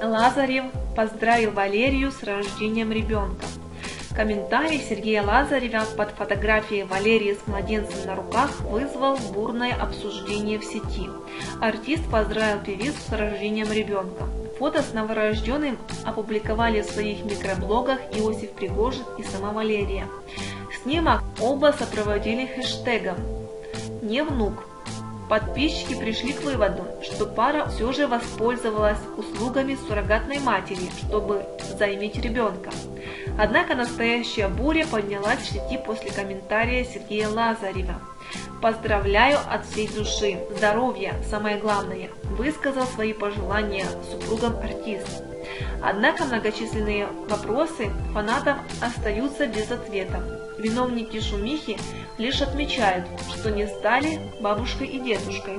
Лазарев поздравил Валерию с рождением ребенка. Комментарий Сергея Лазарева под фотографией Валерии с младенцем на руках вызвал бурное обсуждение в сети. Артист поздравил певицу с рождением ребенка. Фото с новорожденным опубликовали в своих микроблогах Иосиф Пригожин и сама Валерия. Снимок оба сопроводили хэштегом «Не внук». Подписчики пришли к выводу, что пара все же воспользовалась услугами суррогатной матери, чтобы заиметь ребенка. Однако настоящая буря поднялась в сети после комментария Сергея Лазарева. Поздравляю от всей души, здоровья, самое главное, высказал свои пожелания супругам артист. Однако многочисленные вопросы фанатов остаются без ответа. Виновники шумихи лишь отмечают, что не стали бабушкой и дедушкой.